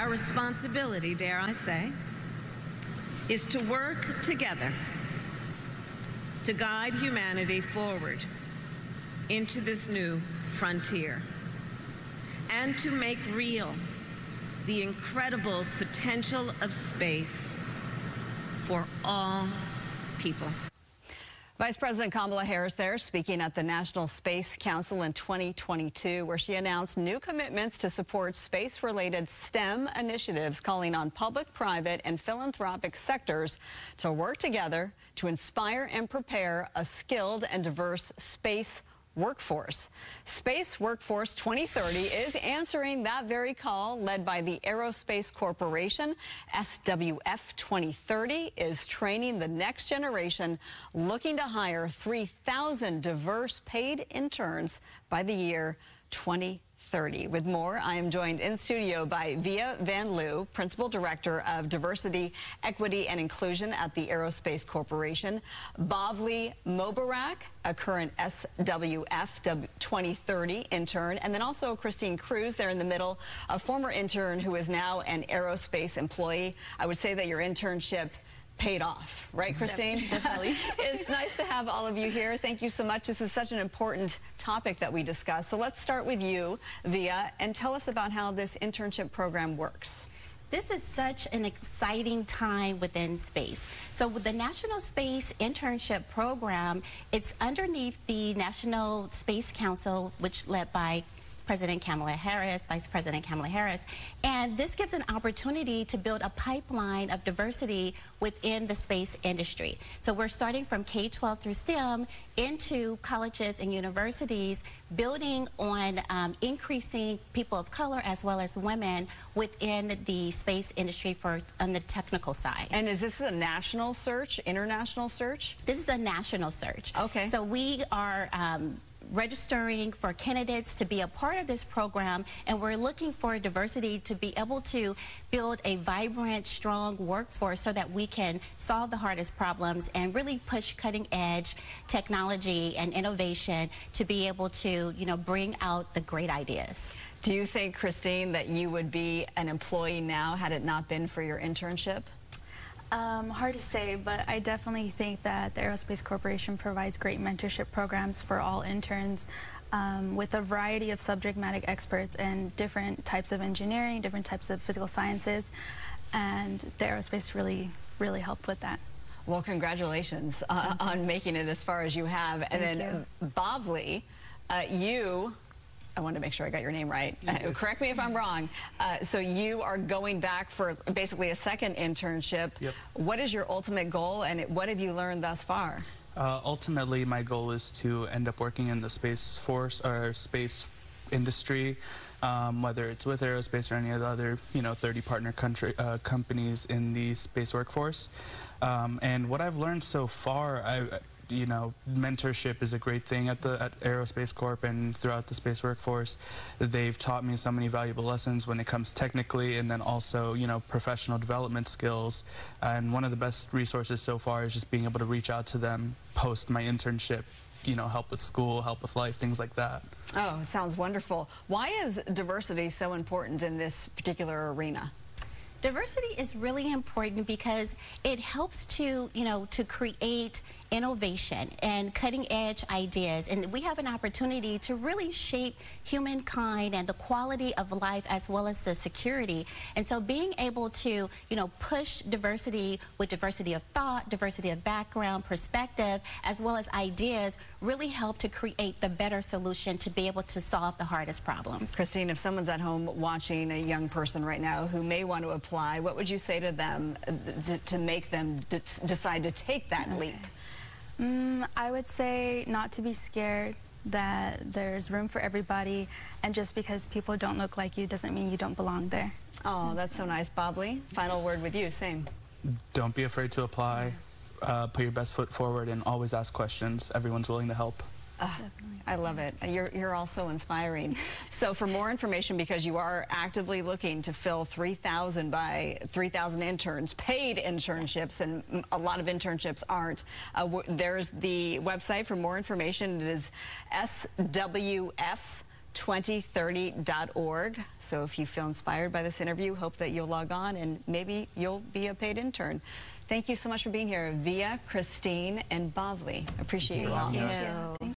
Our responsibility, dare I say, is to work together to guide humanity forward into this new frontier and to make real the incredible potential of space for all people. Vice President Kamala Harris there speaking at the National Space Council in 2022 where she announced new commitments to support space-related STEM initiatives calling on public, private and philanthropic sectors to work together to inspire and prepare a skilled and diverse space workforce. Space Workforce 2030 is answering that very call led by the Aerospace Corporation. SWF 2030 is training the next generation looking to hire 3,000 diverse paid interns by the year 2030. 30. With more, I am joined in studio by Via Van Leeuw, Principal Director of Diversity, Equity, and Inclusion at the Aerospace Corporation, Bavli Mobarak, a current SWF 2030 intern, and then also Christine Cruz there in the middle, a former intern who is now an aerospace employee. I would say that your internship paid off, right, Christine? Definitely. it's nice to have all of you here. Thank you so much. This is such an important topic that we discuss. So let's start with you, Via, and tell us about how this internship program works. This is such an exciting time within space. So with the National Space Internship Program, it's underneath the National Space Council, which led by President Kamala Harris, Vice President Kamala Harris. And this gives an opportunity to build a pipeline of diversity within the space industry. So we're starting from K-12 through STEM into colleges and universities, building on um, increasing people of color as well as women within the space industry for on the technical side. And is this a national search, international search? This is a national search. Okay. So we are um, registering for candidates to be a part of this program, and we're looking for diversity to be able to build a vibrant, strong workforce so that we can solve the hardest problems and really push cutting edge technology and innovation to be able to, you know, bring out the great ideas. Do you think, Christine, that you would be an employee now had it not been for your internship? Um, hard to say, but I definitely think that the Aerospace Corporation provides great mentorship programs for all interns um, with a variety of subject matter experts and different types of engineering, different types of physical sciences, and the aerospace really, really helped with that. Well, congratulations uh, on making it as far as you have. And Thank then Bavli, uh, you I want to make sure I got your name right. Uh, correct me if I'm wrong. Uh, so you are going back for basically a second internship. Yep. What is your ultimate goal and what have you learned thus far? Uh, ultimately, my goal is to end up working in the space force or space industry, um, whether it's with aerospace or any of the other, you know, 30 partner country uh, companies in the space workforce. Um, and what I've learned so far, I, you know, mentorship is a great thing at the at Aerospace Corp and throughout the space workforce. They've taught me so many valuable lessons when it comes technically and then also, you know, professional development skills. And one of the best resources so far is just being able to reach out to them post my internship you know, help with school, help with life, things like that. Oh, sounds wonderful. Why is diversity so important in this particular arena? Diversity is really important because it helps to, you know, to create innovation and cutting edge ideas. And we have an opportunity to really shape humankind and the quality of life as well as the security. And so being able to, you know, push diversity with diversity of thought, diversity of background, perspective, as well as ideas really help to create the better solution to be able to solve the hardest problems. Christine, if someone's at home watching a young person right now who may want to apply, what would you say to them uh, to, to make them decide to take that leap? Mm, I would say not to be scared that there's room for everybody and just because people don't look like you doesn't mean you don't belong there. Oh, that's so nice. Bavli, final word with you, same. Don't be afraid to apply. Uh, put your best foot forward and always ask questions. Everyone's willing to help. Uh, I love it. You're, you're also inspiring. so for more information, because you are actively looking to fill 3,000 by 3,000 interns, paid internships, and a lot of internships aren't, uh, there's the website for more information. It is SWF 2030.org. So if you feel inspired by this interview, hope that you'll log on and maybe you'll be a paid intern. Thank you so much for being here, Via, Christine, and Bavli. Appreciate you all. Thank you.